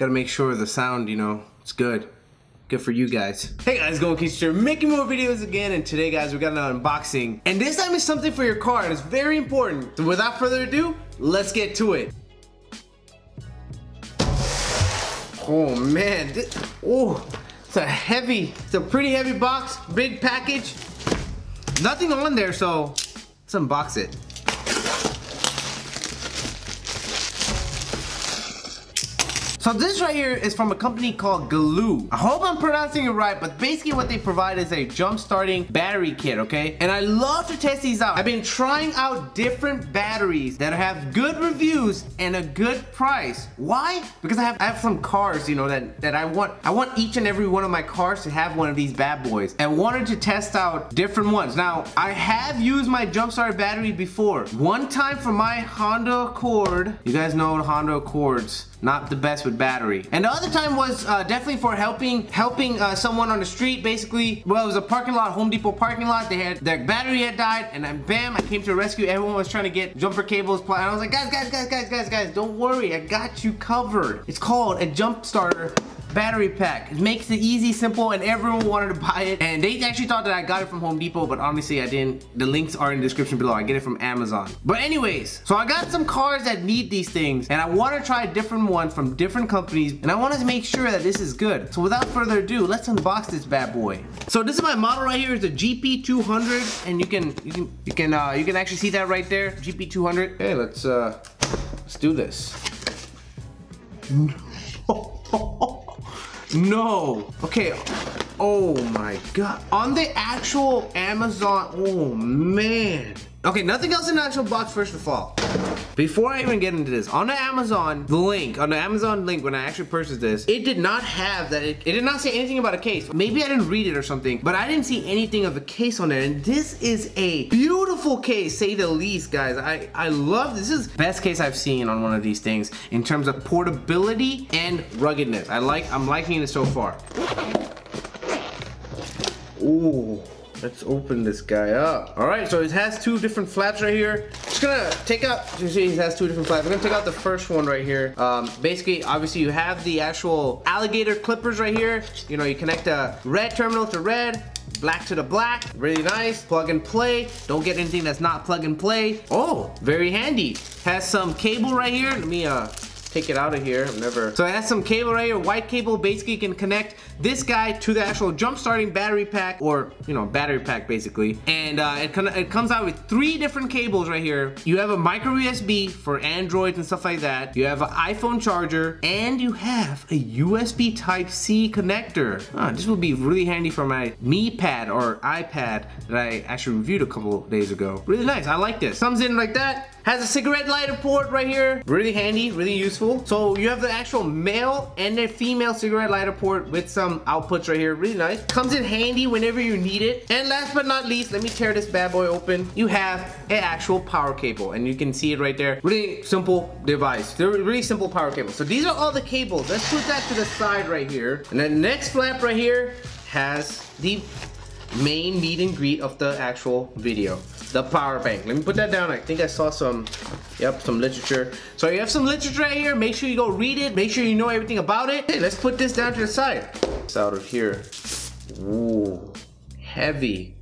Gotta make sure the sound, you know, it's good. Good for you guys. Hey guys, Golden Keys here, making more videos again, and today guys, we got an unboxing. And this time is something for your car, and it's very important. So without further ado, let's get to it. Oh man, oh, it's a heavy, it's a pretty heavy box, big package. Nothing on there, so let's unbox it. So this right here is from a company called GOOLOO. I hope I'm pronouncing it right, but basically what they provide is a jump starting battery kit, okay? And I love to test these out. I've been trying out different batteries that have good reviews and a good price. Why? Because I have, I have some cars, you know, that, that I want, I want each and every one of my cars to have one of these bad boys. And wanted to test out different ones. Now, I have used my jump start battery before. One time for my Honda Accord, you guys know Honda Accords not the best with battery. And the other time was uh, definitely for helping helping uh, someone on the street. Basically, well, it was a parking lot, Home Depot parking lot. They had their battery had died, and then bam, I came to rescue. Everyone was trying to get jumper cables. And I was like, guys, guys, guys, guys, guys, guys, don't worry, I got you covered. It's called a jump starter battery pack. It makes it easy, simple, and everyone wanted to buy it. And they actually thought that I got it from Home Depot, but honestly I didn't. The links are in the description below. I get it from Amazon. But anyways, so I got some cars that need these things, and I want to try a different ones from different companies, and I want to make sure that this is good. So without further ado, let's unbox this bad boy. So this is my model right here. It's a GP200, and you can you can you can uh, you can actually see that right there, GP200. Okay, let's uh, let's do this. No. Okay. Oh my god. On the actual Amazon. Oh man. Okay, nothing else in the actual box first of all. Before I even get into this, on the Amazon, the link, on the Amazon link when I actually purchased this, it did not have that, it, it, did not say anything about a case. Maybe I didn't read it or something, but I didn't see anything of a case on there. And this is a beautiful case, say the least, guys. I, I love, this is best case I've seen on one of these things in terms of portability and ruggedness. I like, I'm liking it so far. Ooh. Let's open this guy up. All right, so it has two different flaps right here. Just gonna take out, you see it has two different flaps. I'm gonna take out the first one right here. Um, basically, obviously you have the actual alligator clippers right here. You know, you connect a red terminal to red, black to the black really nice plug and play don't get anything that's not plug and play oh very handy has some cable right here let me uh take it out of here. I've never. So it has some cable right here, white cable. Basically, you can connect this guy to the actual jump starting battery pack, or you know, battery pack basically. And uh, it, it comes out with three different cables right here. You have a micro USB for Androids and stuff like that. You have an iPhone charger, and you have a USB Type C connector. Ah, this will be really handy for my Mi Pad or iPad that I actually reviewed a couple days ago. Really nice. I like this. Comes in like that. Has a cigarette lighter port right here. Really handy, really useful. So you have the actual male and a female cigarette lighter port with some Um, outputs right here. Really nice. Comes in handy whenever you need it. And last but not least, let me tear this bad boy open. You have an actual power cable and you can see it right there. Really simple device. They're really simple power cable. So these are all the cables. Let's put that to the side right here. And then next flap right here has the main meet and greet of the actual video the power bank. Let me put that down. I think I saw some, yep, some literature. So you have some literature right here. Make sure you go read it. Make sure you know everything about it. Hey, let's put this down to the side. It's out of here. Ooh, heavy.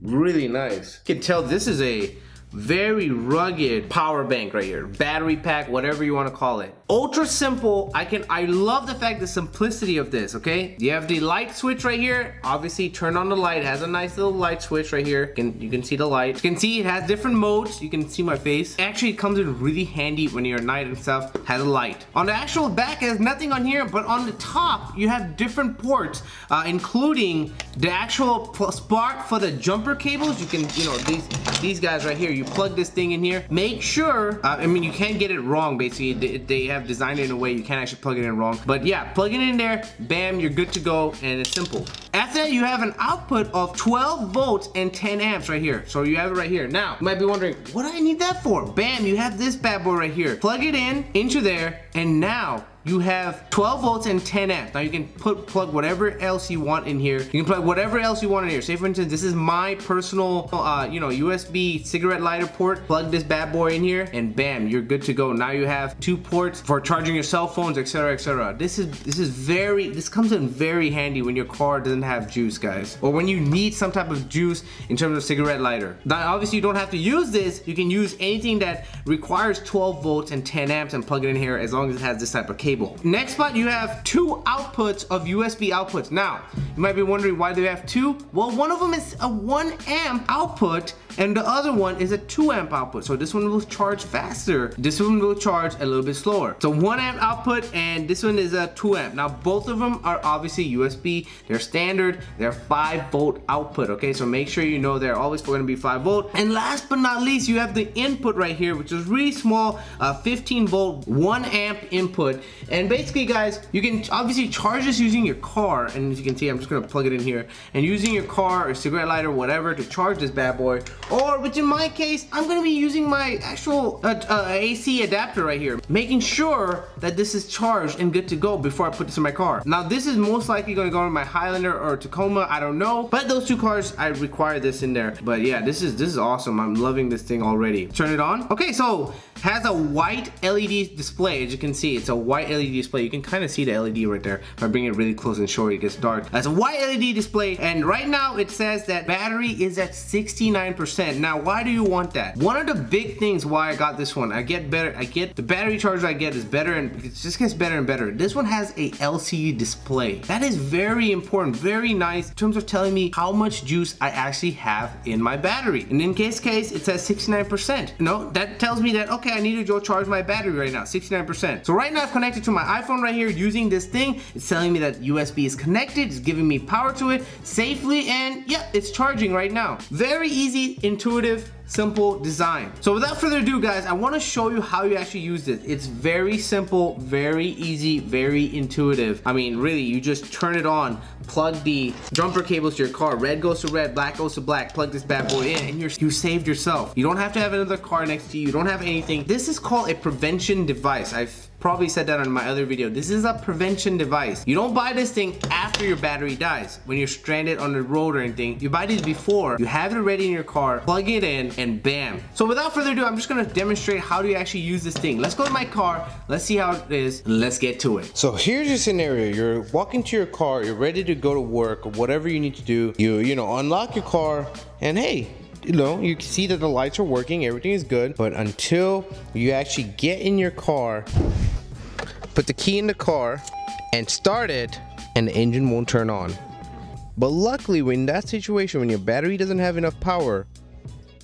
Really nice. You can tell this is a very rugged power bank right here. Battery pack whatever you want to call it. Ultra simple. I can i love the fact the simplicity of this okay? You have the light switch right here. Obviously turn on the light. It has a nice little light switch right here. You can, you can see the light. You can see it has different modes. You can see my face. Actually it comes in really handy when you're at night and stuff. Has a light. On the actual back it has nothing on here but on the top you have different ports uh, including the actual spot for the jumper cables. You can you know these these guys right here you plug this thing in here. Make sure, uh, I mean, you can't get it wrong, basically. They, they have designed it in a way you can't actually plug it in wrong. But yeah, plug it in there, bam, you're good to go, and it's simple. After that, you have an output of 12 volts and 10 amps right here. So you have it right here. Now, you might be wondering, what do I need that for? Bam, you have this bad boy right here. Plug it in into there, and now you have 12 volts and 10 amps. Now you can put plug whatever else you want in here. You can plug whatever else you want in here. Say for instance, this is my personal, uh, you know, USB cigarette lighter port. Plug this bad boy in here and bam, you're good to go. Now you have two ports for charging your cell phones, etc., etc. This is this is very this comes in very handy when your car doesn't have juice, guys, or when you need some type of juice in terms of cigarette lighter. Now obviously you don't have to use this. You can use anything that requires 12 volts and 10 amps and plug it in here as long as it has this type of cable. Next spot you have two outputs of USB outputs. Now you might be wondering why you have two? Well one of them is a one amp output and the other one is a 2 amp output. So this one will charge faster. This one will charge a little bit slower. So 1 amp output and this one is a 2 amp. Now both of them are obviously USB. They're standard. They're 5 volt output. Okay, so make sure you know they're always going to be 5 volt. And last but not least, you have the input right here, which is really small, uh, 15 volt, 1 amp input. And basically, guys, you can obviously charge this using your car. And as you can see, I'm just to plug it in here. And using your car or cigarette lighter, whatever, to charge this bad boy or, which in my case, I'm gonna be using my actual uh, uh, AC adapter right here, making sure that this is charged and good to go before I put this in my car. Now, this is most likely gonna go in my Highlander or Tacoma, I don't know, but those two cars, I require this in there. But yeah, this is this is awesome. I'm loving this thing already. Turn it on. Okay, so has a white LED display. As you can see, it's a white LED display. You can kind of see the LED right there. If I bring it really close and show it, gets dark. It's a white LED display, and right now it says that battery is at 69%. Now, why do you want that? One of the big things why I got this one, I get better, I get, the battery charger I get is better, and it just gets better and better. This one has a LCD display. That is very important, very nice in terms of telling me how much juice I actually have in my battery. And in case case, it says 69%. You know, that tells me that, okay, I need to go charge my battery right now, 69%. So right now I've connected to my iPhone right here using this thing. It's telling me that USB is connected, it's giving me power to it safely, and yeah, it's charging right now. Very easy, intuitive, simple design. So without further ado guys, I wanna show you how you actually use this. It's very simple, very easy, very intuitive. I mean, really, you just turn it on, plug the jumper cables to your car. Red goes to red, black goes to black. Plug this bad boy in and you're, you saved yourself. You don't have to have another car next to you. You don't have anything. This is called a prevention device. I've probably said that on my other video. This is a prevention device. You don't buy this thing after your battery dies, when you're stranded on the road or anything. You buy these before, you have it ready in your car, plug it in, and bam. So without further ado, I'm just gonna demonstrate how do you actually use this thing. Let's go to my car, let's see how it is, and let's get to it. So here's your scenario. You're walking to your car, you're ready to go to work, or whatever you need to do. You, you know, unlock your car, and hey, you know, you can see that the lights are working, everything is good, but until you actually get in your car, put the key in the car, and start it, and the engine won't turn on. But luckily, in that situation, when your battery doesn't have enough power,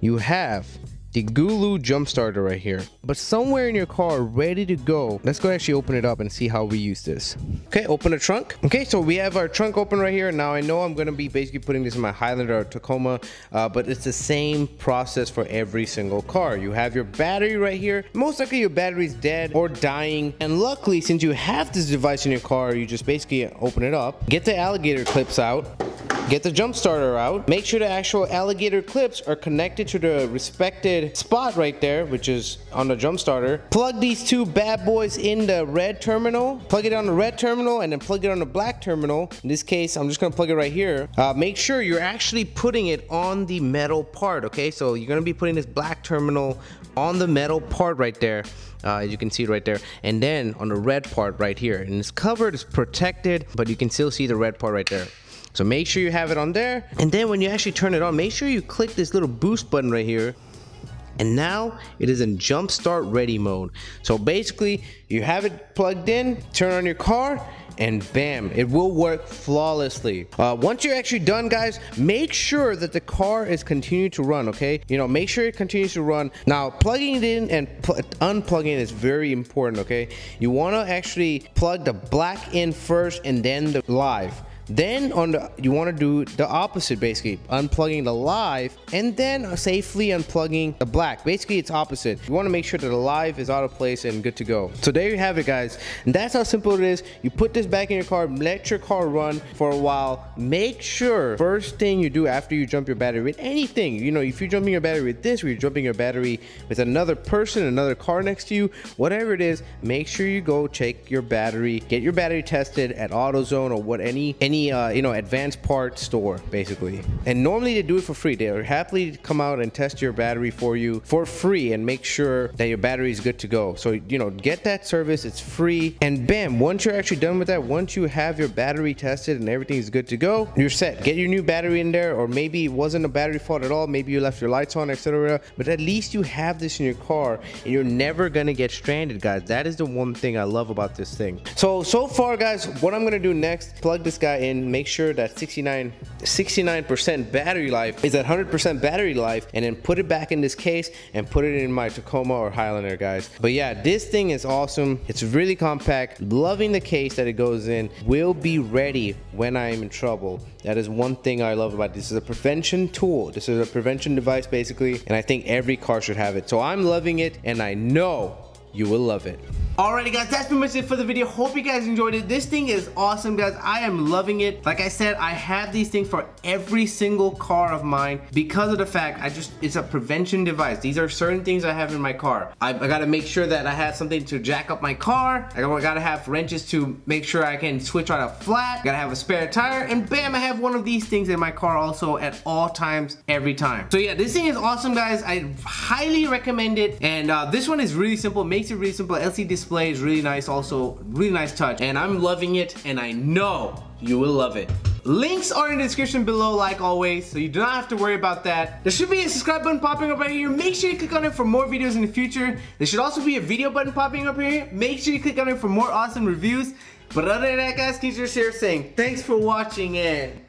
you have the GOOLOO jump starter right here. But somewhere in your car ready to go. Let's go actually open it up and see how we use this. Okay, open the trunk. Okay, so we have our trunk open right here. Now I know I'm gonna be basically putting this in my Highlander or Tacoma, uh, but it's the same process for every single car. You have your battery right here. Most likely your battery is dead or dying. And luckily, since you have this device in your car, you just basically open it up, get the alligator clips out, Get the jump starter out. Make sure the actual alligator clips are connected to the respected spot right there, which is on the jump starter. Plug these two bad boys in the red terminal. Plug it on the red terminal and then plug it on the black terminal. In this case, I'm just gonna plug it right here. Uh, make sure you're actually putting it on the metal part, okay? So you're gonna be putting this black terminal on the metal part right there. Uh, as you can see right there and then on the red part right here and it's covered it's protected but you can still see the red part right there so make sure you have it on there. And then when you actually turn it on, make sure you click this little boost button right here. And now it is in jump start ready mode. So basically you have it plugged in, turn on your car, and bam, it will work flawlessly. Uh, once you're actually done, guys, make sure that the car is continuing to run, okay? You know, make sure it continues to run. Now, plugging it in and unplugging is very important, okay? You wanna actually plug the black in first and then the live. Then on the you want to do the opposite basically, unplugging the live and then safely unplugging the black. Basically it's opposite. You want to make sure that the live is out of place and good to go. So there you have it guys. And that's how simple it is. You put this back in your car, let your car run for a while. Make sure first thing you do after you jump your battery with anything, you know, if you're jumping your battery with this or you're jumping your battery with another person, another car next to you, whatever it is, make sure you go check your battery, get your battery tested at AutoZone or what any any uh, you know advanced part store basically. And normally they do it for free. They are happily come out and test your battery for you for free and make sure that your battery is good to go. So you know get that service. It's free and bam. Once you're actually done with that, once you have your battery tested and everything is good to go, you're set. Get your new battery in there, or maybe it wasn't a battery fault at all. Maybe you left your lights on, etc. But at least you have this in your car, and you're never gonna get stranded, guys. That is the one thing I love about this thing. So so far, guys, what I'm gonna do next, plug this guy in, make sure that 69 69% battery life is at 100% battery life, and then put it back in this case and put it in my Tacoma or Highlander, guys. But yeah, this thing is awesome. It's really compact. Loving the case that it goes in. Will be ready when I am in trouble. That is one thing I love about this. This is a prevention tool. This is a prevention device basically, and I think every car should have it. So I'm loving it, and I know you will love it. Alrighty guys, that's pretty much it for the video. Hope you guys enjoyed it. This thing is awesome guys. I am loving it. Like I said, I have these things for every single car of mine because of the fact I just, it's a prevention device. These are certain things I have in my car. I, I gotta make sure that I have something to jack up my car. I gotta have wrenches to make sure I can switch on a flat. Gotta have a spare tire and bam, I have one of these things in my car also at all times, every time. So yeah, this thing is awesome guys. I highly recommend it. And uh, this one is really simple, makes it really simple. LCD display is really nice also, really nice touch. And I'm loving it and I know you will love it. Links are in the description below like always, so you do not have to worry about that. There should be a subscribe button popping up right here. Make sure you click on it for more videos in the future. There should also be a video button popping up here. Make sure you click on it for more awesome reviews. But other than that guys, keep just share saying thanks for watching and